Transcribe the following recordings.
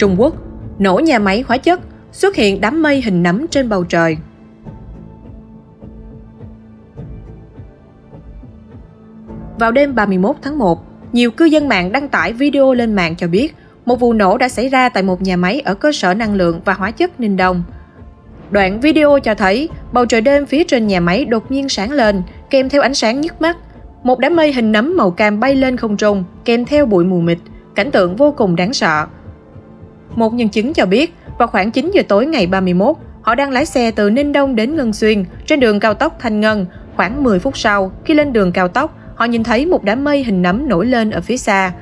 Trung Quốc, nổ nhà máy hóa chất, xuất hiện đám mây hình nấm trên bầu trời. Vào đêm 31 tháng 1, nhiều cư dân mạng đăng tải video lên mạng cho biết một vụ nổ đã xảy ra tại một nhà máy ở cơ sở năng lượng và hóa chất Ninh Đông. Đoạn video cho thấy bầu trời đêm phía trên nhà máy đột nhiên sáng lên, kèm theo ánh sáng nhức mắt. Một đám mây hình nấm màu cam bay lên không trung, kèm theo bụi mù mịt, cảnh tượng vô cùng đáng sợ. Một nhân chứng cho biết, vào khoảng 9 giờ tối ngày 31, họ đang lái xe từ Ninh Đông đến Ngân Xuyên trên đường cao tốc Thanh Ngân. Khoảng 10 phút sau, khi lên đường cao tốc, họ nhìn thấy một đám mây hình nấm nổi lên ở phía xa.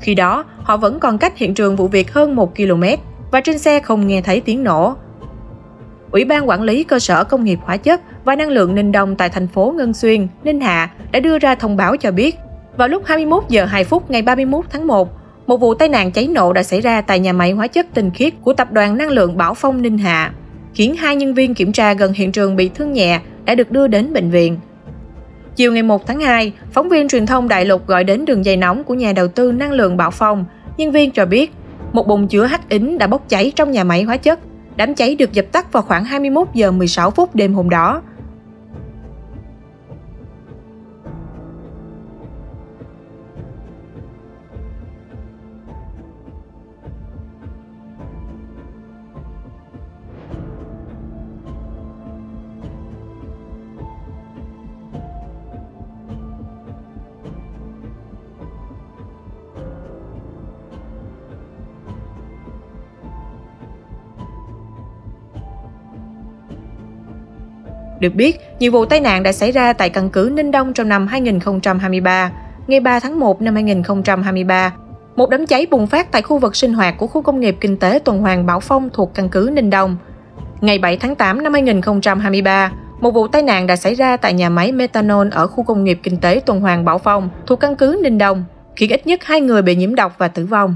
Khi đó, họ vẫn còn cách hiện trường vụ việc hơn 1 km và trên xe không nghe thấy tiếng nổ. Ủy ban Quản lý Cơ sở Công nghiệp Hóa chất và Năng lượng Ninh Đông tại thành phố Ngân Xuyên, Ninh Hạ đã đưa ra thông báo cho biết, vào lúc 21 giờ 2 phút ngày 31 tháng 1, một vụ tai nạn cháy nổ đã xảy ra tại nhà máy hóa chất tinh khiết của Tập đoàn Năng lượng Bảo Phong Ninh Hạ, khiến hai nhân viên kiểm tra gần hiện trường bị thương nhẹ đã được đưa đến bệnh viện. Chiều ngày 1 tháng 2, phóng viên truyền thông Đại Lục gọi đến đường dây nóng của nhà đầu tư năng lượng Bảo Phong. Nhân viên cho biết, một bồn chứa hắc ính đã bốc cháy trong nhà máy hóa chất. Đám cháy được dập tắt vào khoảng 21 giờ 16 phút đêm hôm đó. Được biết, nhiều vụ tai nạn đã xảy ra tại căn cứ Ninh Đông trong năm 2023. Ngày 3 tháng 1 năm 2023, một đám cháy bùng phát tại khu vực sinh hoạt của khu công nghiệp kinh tế tuần hoàn Bảo Phong thuộc căn cứ Ninh Đông. Ngày 7 tháng 8 năm 2023, một vụ tai nạn đã xảy ra tại nhà máy methanol ở khu công nghiệp kinh tế tuần hoàn Bảo Phong thuộc căn cứ Ninh Đông, khiến ít nhất hai người bị nhiễm độc và tử vong.